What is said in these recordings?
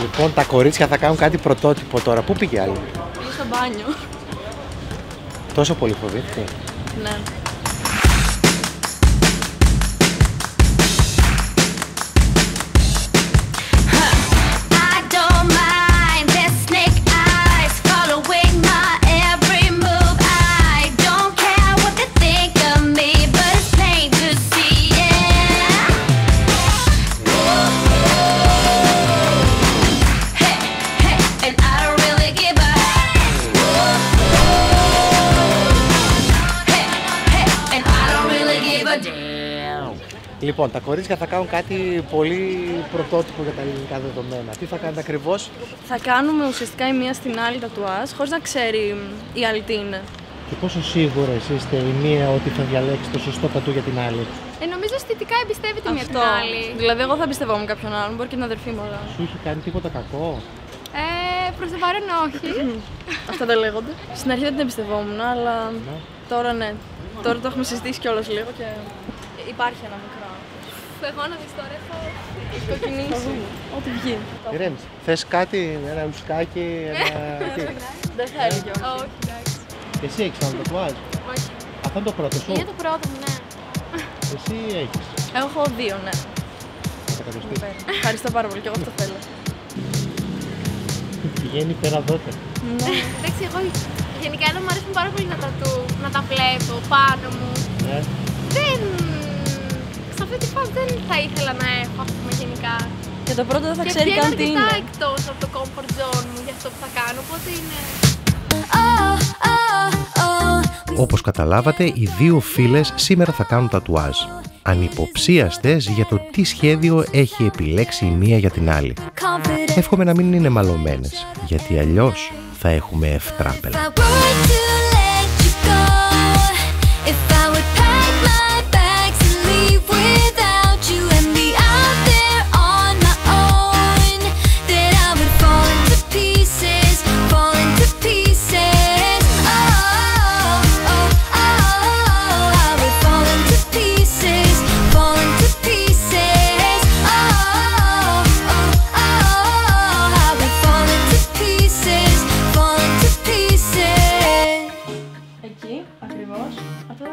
Λοιπόν, τα κορίτσια θα κάνουν κάτι πρωτότυπο τώρα. Πού πήγε άλλη; Πήγε στο μπάνιο. Τόσο πολύ φοβήθηκε; Ναι. Λοιπόν, τα κορίτσια θα κάνουν κάτι πολύ πρωτότυπο για τα ελληνικά δεδομένα. Τι θα κάνετε ακριβώς; Θα κάνουμε ουσιαστικά η μία στην άλλη τατουάζ, χωρίς να ξέρει η άλλη τι είναι. Και πόσο σίγουρα είστε η μία ότι θα διαλέξει το σωστό τατού για την άλλη; Ε, νομίζω αισθητικά εμπιστεύεται μία την άλλη. Δηλαδή, εγώ θα εμπιστευόμουν κάποιον άλλον, μπορεί και την αδερφή μου, αλλά. Σου είχε κάνει τίποτα κακό; Ε, προς το παρόν όχι. Αυτά δεν λέγονται. Στην αρχή δεν την εμπιστευόμουν, αλλά Ναι. τώρα ναι. Τώρα το έχουμε συζητήσει κιόλας λίγο και υπάρχει ένα μικρό. Εγώ να δεις τώρα έχω... Το κινήσει. Ό,τι βγει. Ηρέμησε. Θες κάτι, ένα ουσκάκι, ένα. τι; Δεν θα έλεγε όχι. Όχι, εντάξει. Εσύ έχεις ένα τατουάζ. Όχι. Αυτό είναι το πρώτο σου; Είναι το πρώτο μου, ναι. Εσύ έχεις. Εγώ έχω δύο, ναι. Θα τα κατοστήσεις. Ευχαριστώ πάρα πολύ και εγώ αυτό θέλω. Πηγαίνει πέρα δότε. Εντάξει, εγώ γενικά μου αρέσουν πάρα πολύ να τα του, να τα βλέπω πάνω μου. Ναι. Δεν... Σε αυτή τη φάση δεν θα ήθελα να έχω, ας πούμε, γενικά. Και το πρώτο δεν θα Και ξέρει βγαίνω καν τι αρκετά είναι. εκτός από το comfort zone μου για αυτό που θα κάνω, οπότε είναι... Oh, oh, oh. Όπως καταλάβατε, οι δύο φίλες σήμερα θα κάνουν τατουάζ. Ανυποψίαστες για το τι σχέδιο έχει επιλέξει η μία για την άλλη. Confident. Εύχομαι να μην είναι μαλωμένες, γιατί αλλιώς θα έχουμε ευτράπελα.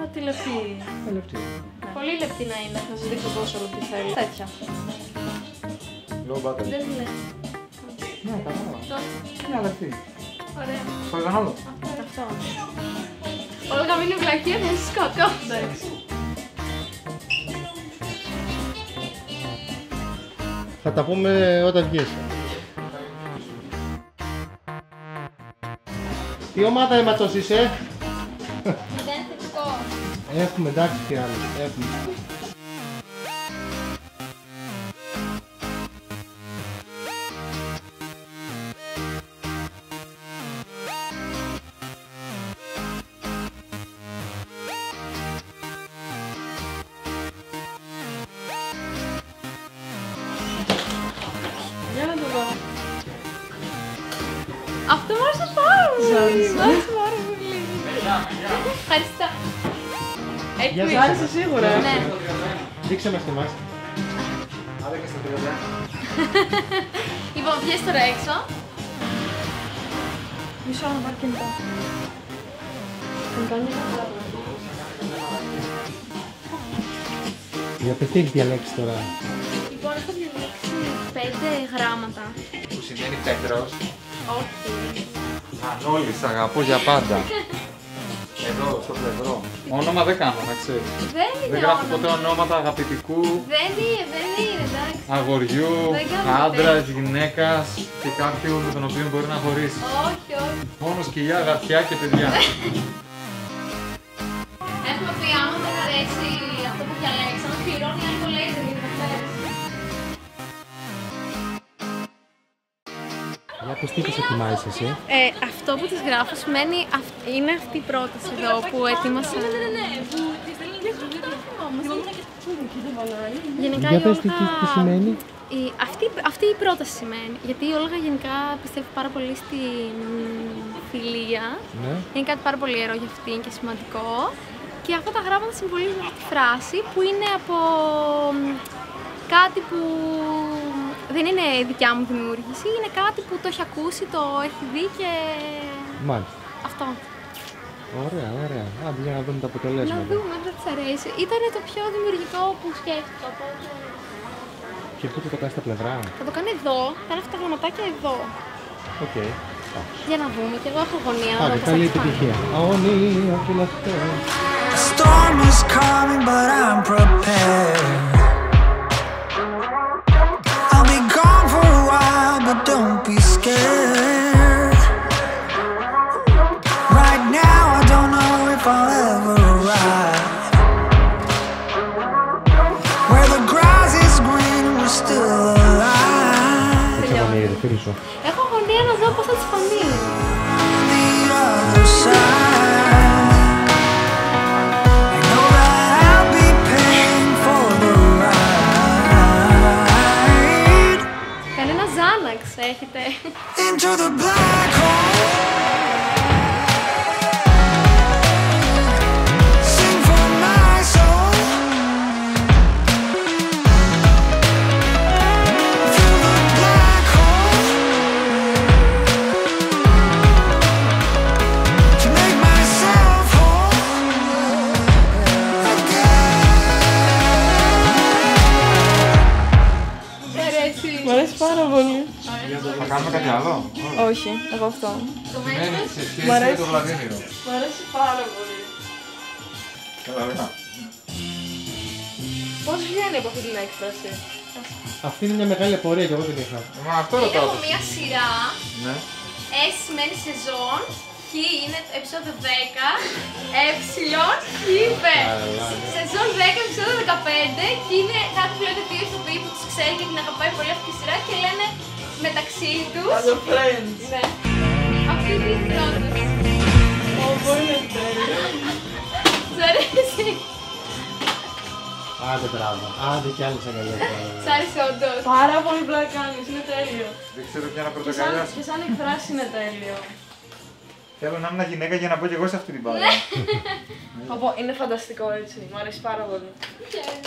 Αυτό τι λεπτή. Πολύ λεπτή να είναι. Να σας δείξω πόσο λεπτή θέλει. Τέτοια. Δεν είναι. Ναι, κατάλαβα. Αυτό. Ναι, αλλά τι. Ωραία. Παρακαλώ. Αυτό. Όλγα μην είναι βλακία, θα σε σκοτώ. Θα τα πούμε όταν βγεις. Τι ομάδα αίματος είσαι; Δεν θετικό. Έχουμε εντάξει και άλλο. Έχουμε. Για Έχει Για πει. σας άρεσε Σίγουρα. Ναι. Δείξε μας και εμάς. Άρα και στα τριώδια. Λοιπόν, βγες τώρα έξω. Μισό να πάρει κινητό. Τον κάνεις ένα Για πες τι έχεις διαλέξει τώρα; Λοιπόν, έχω διαλέξει πέντε γράμματα. Που σημαίνει Πέτρος. Όχι. Μανώλη, σ' αγαπώ για πάντα. Εδώ, στο πλευρό. Όνομα δεν κάνω, να ξέρεις. Δεν είναι Δεν γράφει όνομα. ποτέ ονόματα αγαπητικού, Δεν είναι, δεν είναι, εντάξει. αγοριού, Δεν κάνω άντρας, τέτοια. γυναίκας και κάποιου με τον οποίο μπορεί να χωρίσει. Όχι, όχι. Μόνος σκυλιά, γατιά και παιδιά. Για πες τις τις ετοιμάζεις εσύ; Ε, αυτό που τις γράφω σημαίνει αυ- είναι αυτή η πρόταση εδώ που ετοίμασα. Γενικά Για η πες τι, τι, Όλγα... τι σημαίνει. Η, αυτή, αυτή η πρόταση σημαίνει. Γιατί η Όλγα γενικά πιστεύει πάρα πολύ στην φιλία. Ναι. Είναι κάτι πάρα πολύ ιερό για αυτήν και σημαντικό. Και αυτά τα γράμματα συμβολίζουν αυτή τη φράση που είναι από μ, κάτι που δεν είναι δικιά μου δημιούργηση, είναι κάτι που το έχει ακούσει, το έχει δει και Μάλιστα. αυτό. Ωραία, ωραία. Άντε για να δούμε τα Να αποτελέσματα. δούμε αν θα της αρέσει. Ήταν το πιο δημιουργικό που σκέφτηκα, οπότε... Και πού θα το κάνει στα πλευρά. Θα το κάνει εδώ, θα είναι αυτά τα γραμματάκια εδώ. Οκ. Για να δούμε, και εγώ έχω αγωνία. να Άντε, δω πώς καλή θα της φανεί. επιτυχία. Αόνι, αυτό A storm is coming, but I'm prepared. διαχειρίσω. Έχω να δω πώς θα τη φανεί. Κανένα Ζάναξ έχετε. Θα κάνουμε κάτι άλλο; Όχι, εγώ αυτό. Μένει σε σχέση Μ' με αρέσει. το Βλαδίμηρο. Μ' αρέσει πάρα πολύ. Καταλαβαίνω. Πώς βγαίνει από αυτή την έκφραση; Αυτή είναι μια μεγάλη απορία και εγώ την είχα. Μα αυτό Είναι ρωτάω. από μια σειρά. Ναι. S σημαίνει σεζόν. Χ είναι το επεισόδιο 10. Ε, χ είπε. Σεζόν 10, επεισόδιο 15. Και είναι κάτι που λένε δύο ηθοποιοί που τους ξέρει και την αγαπάει πολύ αυτή τη σειρά και λένε μεταξύ τους. Το Friends. Ναι. Αυτή την πρόταση. Ω, είναι τέλειο. Σ' αρέσει. Άντε μπράβο. Άντε κι άλλες αγκαλιές. Σ' άρεσε όντως. Πάρα πολύ πλάκα κάνεις, είναι τέλειο. Δεν ξέρω ποια να Και σαν, πρωτοκαλιάσω. και σαν εκφράση είναι τέλειο. Θέλω να ήμουν γυναίκα για να πω κι εγώ σε αυτή την μπάλα. Από, είναι φανταστικό έτσι, μου αρέσει πάρα πολύ.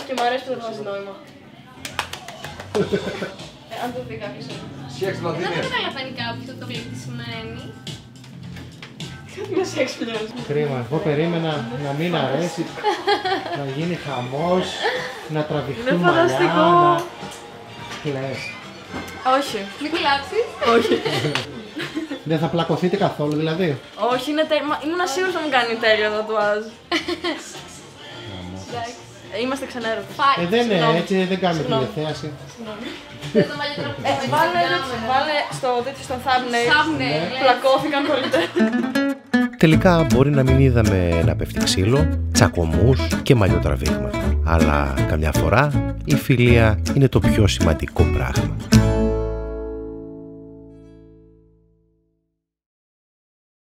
Και μου αρέσει που δεν βάζει νόημα. ε, αν το δει κάποιος. ε. Σκέψη Δεν Βλαδίμηρο. το καταλαβαίνει κάποιος ότι το βλέπει τι σημαίνει. Κάτι με σεξ μοιάζει. Κρίμα. Εγώ περίμενα να μην αρέσει, να γίνει χαμός, να τραβηχτούν Είναι μαλλιά, φανταστικό. να... Κλαις. Όχι. Μην κλάψεις. Όχι. Δεν θα πλακωθείτε καθόλου δηλαδή. Όχι, είναι τέλειο. Μα Ήμουν σίγουρη θα μου κάνει τέλειο το τουάζ. Ε, Είμαστε ξενέρωτοι. Φάει. Ε, δεν είναι Συγγνώμη. έτσι, δεν κάνουμε Συγγνώμη. τηλεθέαση. Δεν το μαλλιό τρόπο. Ε, βάλε, βάλε στο τέτοιο στο thumbnail. Thumbnail, λες. Πλακώθηκαν πολύ Τελικά μπορεί να μην είδαμε να πέφτει ξύλο, τσακωμούς και μαλλιοτραβήγματα. Αλλά καμιά φορά η φιλία είναι το πιο σημαντικό πράγμα.